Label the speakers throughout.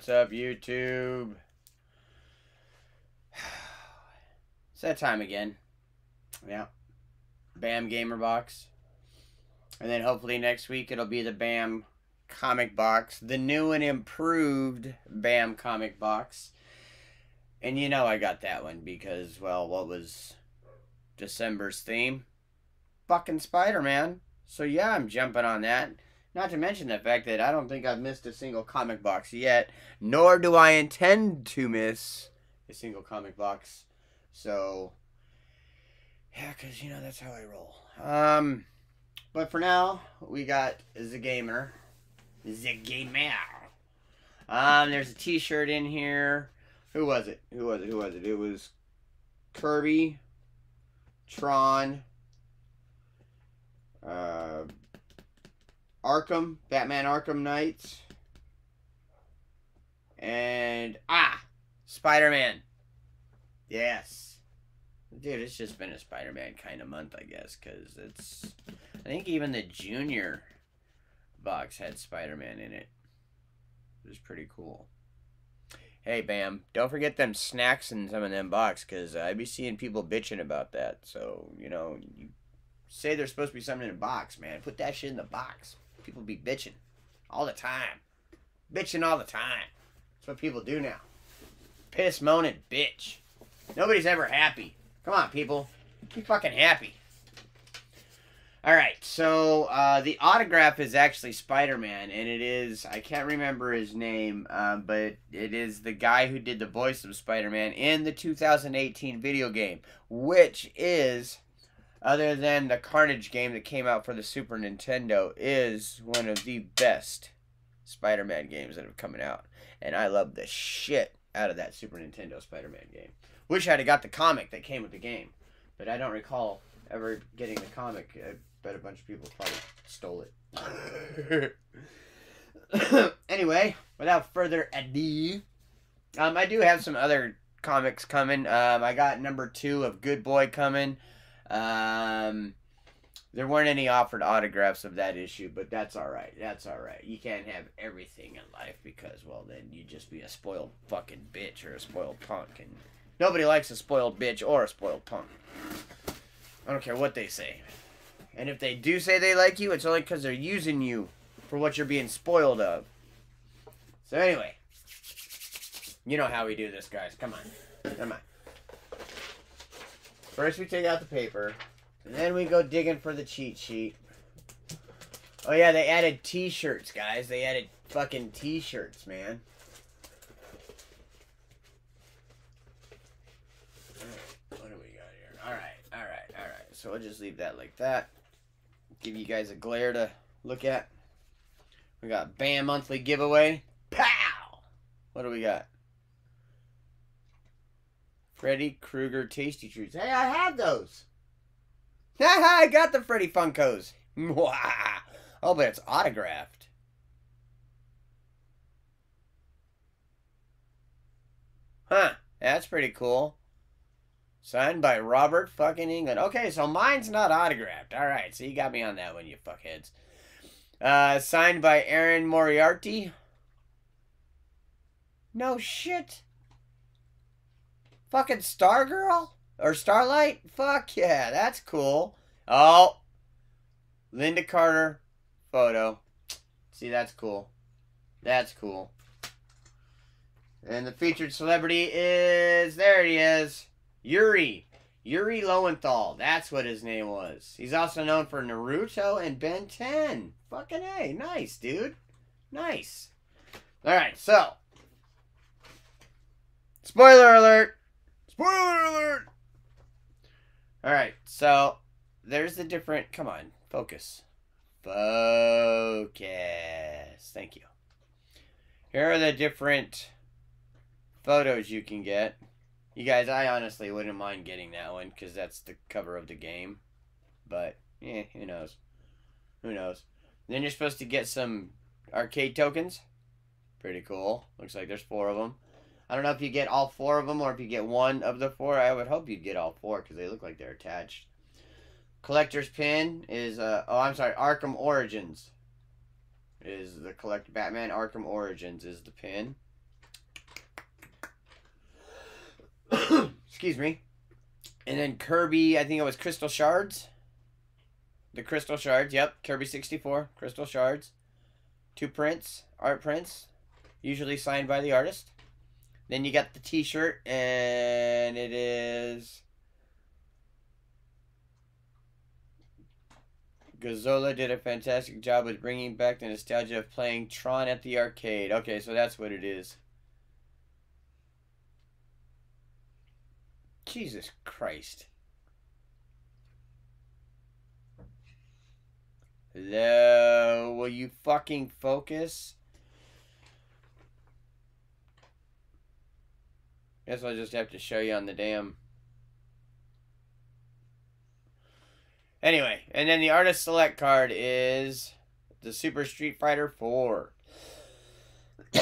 Speaker 1: What's up, YouTube? It's that time again. Yeah. BAM Gamer Box. And then hopefully next week it'll be the BAM comic box. The new and improved BAM comic box. And you know I got that one because, well, what was December's theme? Fucking Spider Man. So yeah, I'm jumping on that. Not to mention the fact that I don't think I've missed a single comic box yet, nor do I intend to miss a single comic box. So, yeah, because, you know, that's how I roll. Um, but for now, we got the gamer. The gamer. Um, there's a t-shirt in here. Who was it? Who was it? Who was it? It was Kirby, Tron, uh, Arkham, Batman Arkham Knights, and ah, Spider Man. Yes. Dude, it's just been a Spider Man kind of month, I guess, because it's. I think even the junior box had Spider Man in it. It was pretty cool. Hey, Bam, don't forget them snacks in some of them box, because I be seeing people bitching about that. So, you know, you say there's supposed to be something in a box, man. Put that shit in the box. People be bitching all the time. Bitching all the time. That's what people do now. Piss, moan, and bitch. Nobody's ever happy. Come on, people. Be fucking happy. Alright, so uh, the autograph is actually Spider Man, and it is, I can't remember his name, uh, but it is the guy who did the voice of Spider Man in the 2018 video game, which is other than the Carnage game that came out for the Super Nintendo, is one of the best Spider Man games that have come out. And I love the shit out of that Super Nintendo Spider Man game. Wish I'd have got the comic that came with the game, but I don't recall ever getting the comic. I bet a bunch of people probably stole it. anyway, without further ado, um, I do have some other comics coming. Um, I got number two of Good Boy coming. Um, there weren't any offered autographs of that issue, but that's all right. That's all right. You can't have everything in life because, well, then you'd just be a spoiled fucking bitch or a spoiled punk, and nobody likes a spoiled bitch or a spoiled punk. I don't care what they say. And if they do say they like you, it's only because they're using you for what you're being spoiled of. So anyway, you know how we do this, guys. Come on, come on. First we take out the paper, and then we go digging for the cheat sheet. Oh yeah, they added t-shirts, guys. They added fucking t-shirts, man. What do we got here? Alright, alright, alright. So we'll just leave that like that. Give you guys a glare to look at. We got BAM monthly giveaway. Pow! What do we got? Freddy Krueger Tasty Treats. Hey, I have those. I got the Freddy Funkos. oh, but it's autographed. Huh. That's pretty cool. Signed by Robert fucking Englund. Okay, so mine's not autographed. All right, so you got me on that one, you fuckheads. Uh, signed by Erin Moriarty. No shit. Fucking Stargirl? Or Starlight? Fuck yeah, that's cool. Oh. Lynda Carter photo. See, that's cool. That's cool. And the featured celebrity is, there he is, Yuri. Yuri Lowenthal. That's what his name was. He's also known for Naruto and Ben 10. Fucking A. Nice, dude. Nice. Alright, so. Spoiler alert. Spoiler alert! Alright, so there's the different. Come on, focus. Focus. Thank you. Here are the different photos you can get. You guys, I honestly wouldn't mind getting that one because that's the cover of the game. But, yeah, who knows? Who knows? Then you're supposed to get some arcade tokens. Pretty cool. Looks like there's four of them. I don't know if you get all four of them or if you get one of the four. I would hope you'd get all four because they look like they're attached. Collector's pin is, uh, oh, I'm sorry, Arkham Origins is the collect Batman Arkham Origins is the pin. Excuse me. And then Kirby, I think it was Crystal Shards. The Crystal Shards, yep. Kirby 64, Crystal Shards. Two prints, art prints, usually signed by the artist. Then you got the t-shirt, and it is... Gazzola did a fantastic job with bringing back the nostalgia of playing Tron at the arcade. Okay, so that's what it is. Jesus Christ. Hello, will you fucking focus? Guess I'll just have to show you on the damn. Anyway, and then the artist select card is the Super Street Fighter 4.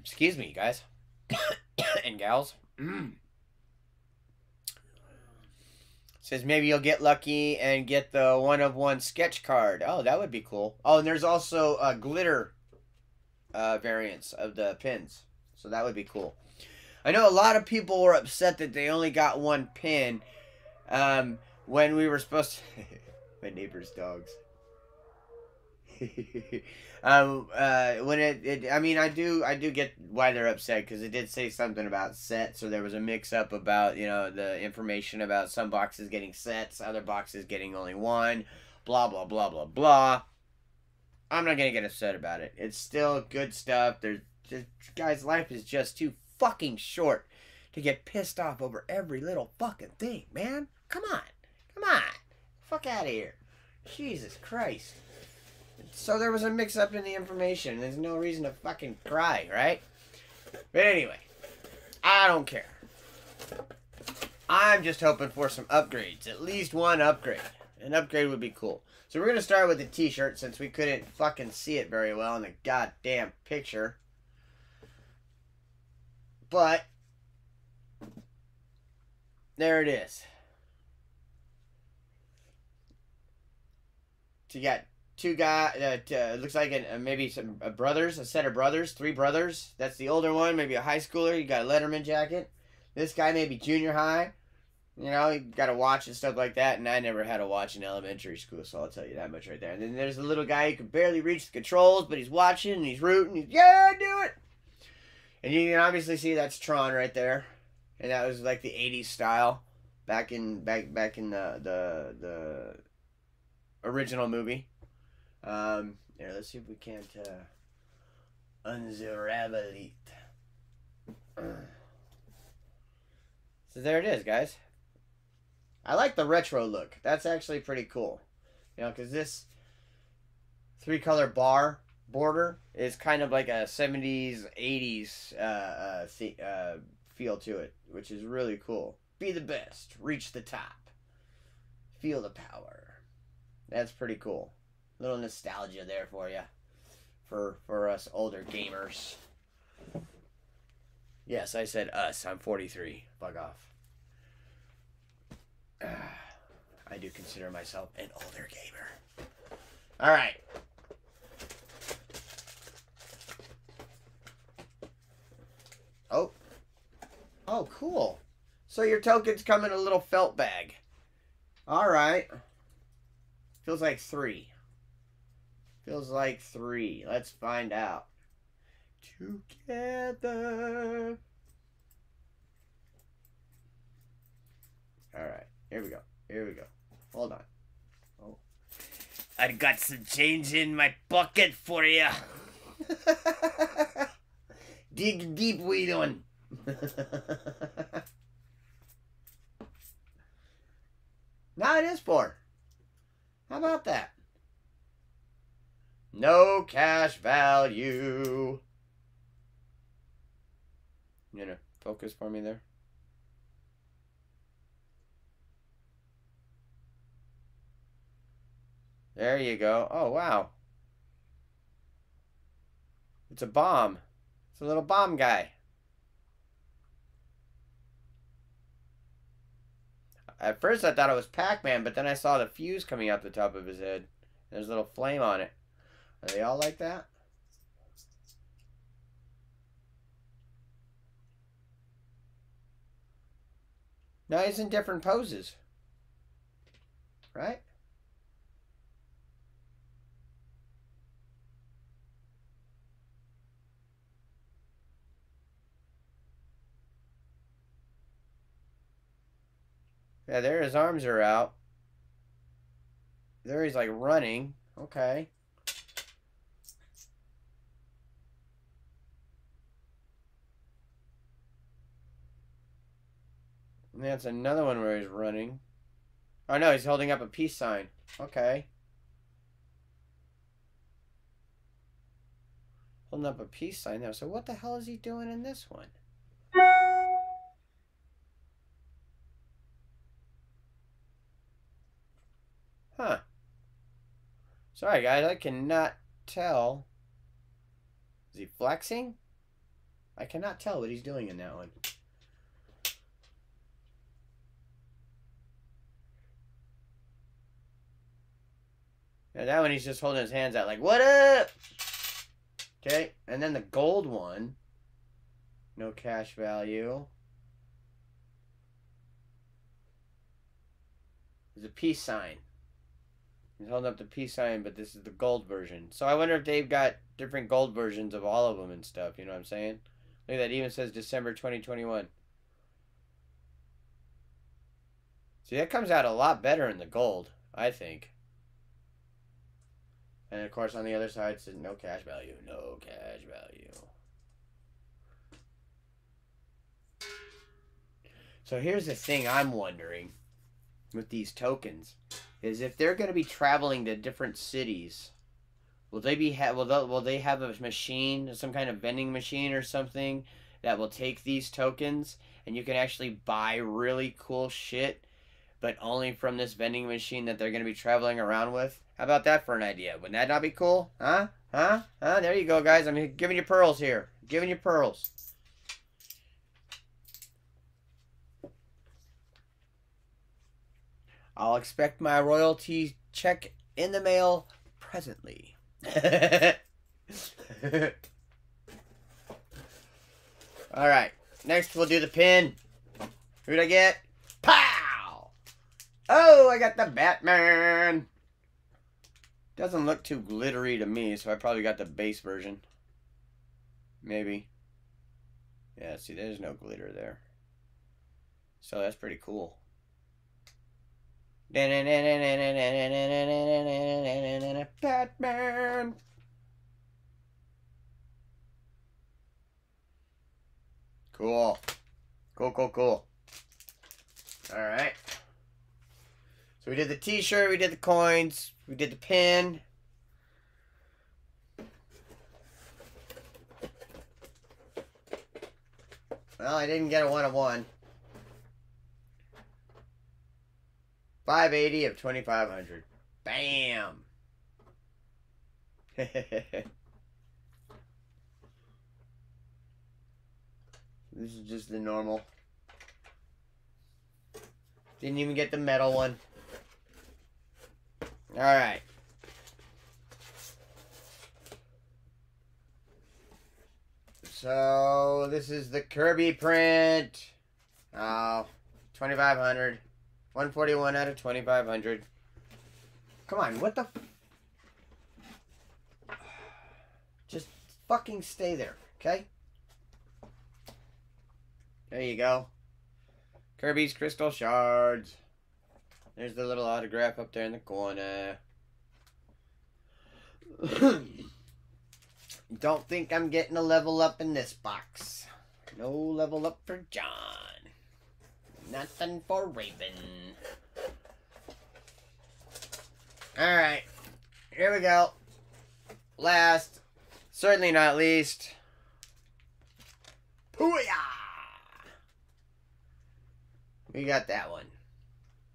Speaker 1: Excuse me, guys and gals. Mm. Says maybe you'll get lucky and get the one of one sketch card. Oh, that would be cool. Oh, and there's also a glitter uh, variants of the pins. So that would be cool. I know a lot of people were upset that they only got one pin um, when we were supposed to... My neighbor's dogs. um, uh, when it, it, I mean, I do, I do get why they're upset because it did say something about sets, so there was a mix-up about you know the information about some boxes getting sets, other boxes getting only one, blah blah blah blah blah. I'm not gonna get upset about it. It's still good stuff. There's, just, guys, life is just too fucking short to get pissed off over every little fucking thing, man. Come on, come on, fuck out of here. Jesus Christ. So there was a mix up in the information. There's no reason to fucking cry, right? But anyway, I don't care. I'm just hoping for some upgrades. At least one upgrade. An upgrade would be cool. So we're going to start with the t-shirt since we couldn't fucking see it very well in the goddamn picture. But, there it is. So you got two guys. Uh, uh, looks like an, uh, maybe some uh, brothers, a set of brothers, three brothers. That's the older one, maybe a high schooler. You got a Letterman jacket. This guy maybe junior high. You know, you got a watch and stuff like that. And I never had a watch in elementary school, so I'll tell you that much right there. And then there's a little guy who can barely reach the controls, but he's watching and he's rooting. He's, yeah, do it. And you can obviously see that's Tron right there, and that was like the '80s style back in back back in the the the original movie. Um, here, let's see if we can't uh, unravel it. So there it is, guys. I like the retro look. That's actually pretty cool. You know, because this three color bar border is kind of like a 70s, 80s uh, uh, th- uh, feel to it, which is really cool. Be the best, reach the top, feel the power. That's pretty cool little nostalgia there for you, for for us older gamers. Yes, I said us. I'm 43. bug off. I do consider myself an older gamer. All right. Oh. Oh, cool. So your tokens come in a little felt bag. All right. Feels like three. Feels like three. Let's find out. Together. Alright, here we go. Here we go. Hold on. Oh. I got some change in my pocket for you. Dig deep, we doing? now it is four. How about that? No cash value. You know, focus for me there. There you go. Oh, wow. It's a bomb. It's a little bomb guy. At first I thought it was Pac-Man, but then I saw the fuse coming out the top of his head. There's a little flame on it. Are they all like that? Now he's in different poses. Right? Yeah, there his arms are out. There he's like running. Okay. And that's another one where he's running. Oh no, he's holding up a peace sign. Okay. Holding up a peace sign there. So what the hell is he doing in this one? Sorry, guys, I cannot tell. Is he flexing? I cannot tell what he's doing in that one. Yeah, that one he's just holding his hands out like, what up? Okay, and then the gold one. No cash value. There's a peace sign. He's holding up the peace sign, but this is the gold version. So I wonder if they've got different gold versions of all of them and stuff. You know what I'm saying? Look at that. Even says December 2021. See, that comes out a lot better in the gold, I think. And of course, on the other side, says no cash value. No cash value. So here's the thing I'm wondering with these tokens is if they're going to be traveling to different cities, will they be ha- will they, will they have a machine, some kind of vending machine or something that will take these tokens and you can actually buy really cool shit, but only from this vending machine that they're going to be traveling around with? How about that for an idea? Wouldn't that not be cool? Huh? Huh? Huh? There you go, guys. I'm giving you pearls here. giving you pearls. I'll expect my royalty check in the mail presently. Alright. Next we'll do the pin. Who'd I get? Pow! Oh, I got the Batman! Doesn't look too glittery to me, so I probably got the base version. Maybe. Yeah, see, there's no glitter there. So that's pretty cool. Batman! Cool. Cool, cool, cool. Alright. So we did the t-shirt, we did the coins, we did the pin. Well, I didn't get a one of one. 580 of 2500. Bam! this is just the normal. Didn't even get the metal one. Alright. So, this is the Kirby print. Oh, 2500 141 out of 2500 Come on, what the... Just fucking stay there, okay? There you go. Kirby's Crystal Shards. There's the little autograph up there in the corner. Don't think I'm getting a level up in this box. No level up for John. Nothing for Raven. Alright. Here we go. Last. Certainly not least. Pooyah! We got that one.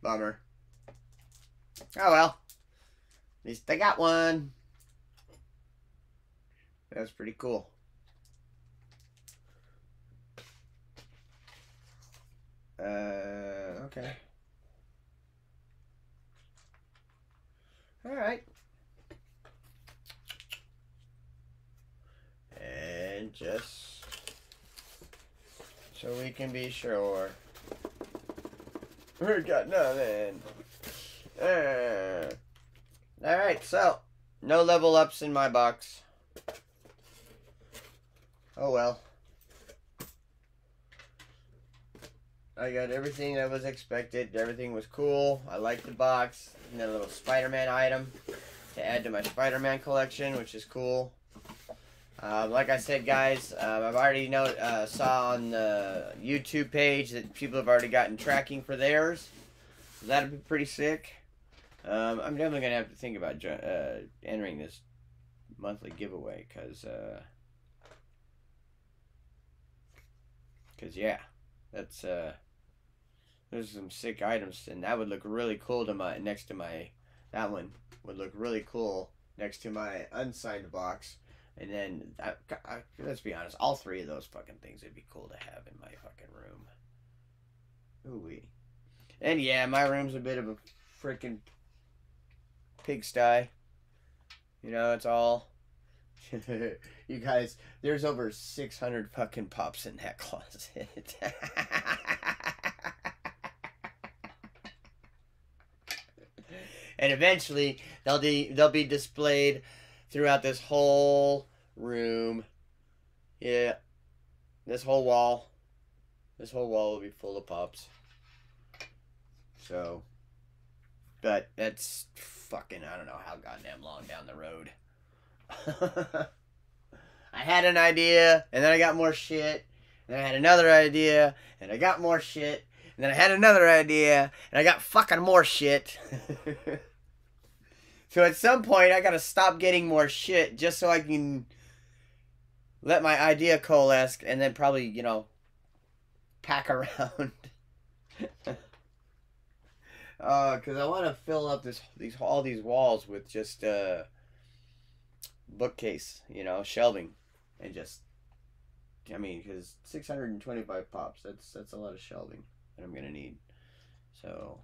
Speaker 1: Bummer. Oh well. At least I got one. That's pretty cool. Uh, okay. Alright. And just so we can be sure. we got nothing. Uh, all right, so no level ups in my box. Oh well. I got everything that was expected. Everything was cool. I liked the box. And a little Spider-Man item to add to my Spider-Man collection, which is cool. Um, like I said, guys, um, I've already know uh, saw on the YouTube page that people have already gotten tracking for theirs. So that'd be pretty sick. Um, I'm definitely gonna have to think about uh, entering this monthly giveaway, cause, uh, cause yeah, that's uh, there's some sick items, and that would look really cool to my next to my that one would look really cool next to my unsigned box. And then, I, I, let's be honest, all three of those fucking things would be cool to have in my fucking room. Ooh wee. And yeah, my room's a bit of a freaking pigsty. You know, it's all. you guys, there's over 600 fucking pops in that closet. and eventually, they'll be they'll be displayed throughout this whole room. Yeah, this whole wall, this whole wall will be full of pops. So, but that's fucking, I don't know how goddamn long down the road. I had an idea, and then I got more shit, and I had another idea, and I got more shit, and then I had another idea, and I got fucking more shit. so at some point, I gotta stop getting more shit just so I can let my idea coalesce, and then probably, you know, pack around. Uh, cause I want to fill up this these all these walls with just uh bookcase, you know, shelving, and just. I mean, because 625 pops, that's that's a lot of shelving that I'm gonna need. So,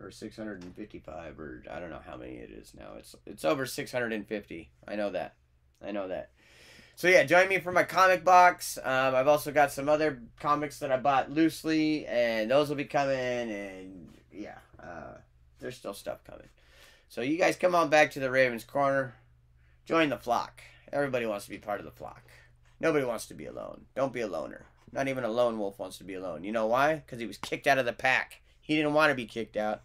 Speaker 1: or 655, or I don't know how many it is now. It's it's over 650. I know that. I know that. So yeah, join me for my comic box. Um, I've also got some other comics that I bought loosely, and those will be coming. And yeah, uh, there's still stuff coming. So you guys come on back to the Ravens Corner. Join the flock. Everybody wants to be part of the flock. Nobody wants to be alone. Don't be a loner. Not even a lone wolf wants to be alone. You know why? Because he was kicked out of the pack. He didn't want to be kicked out.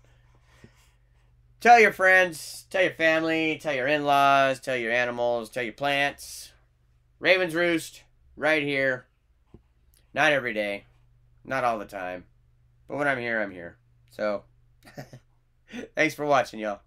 Speaker 1: Tell your friends, tell your family, tell your in-laws, tell your animals, tell your plants. Ravens Roost, right here. Not every day. Not all the time. But when I'm here, I'm here. So... Thanks for watching, y'all.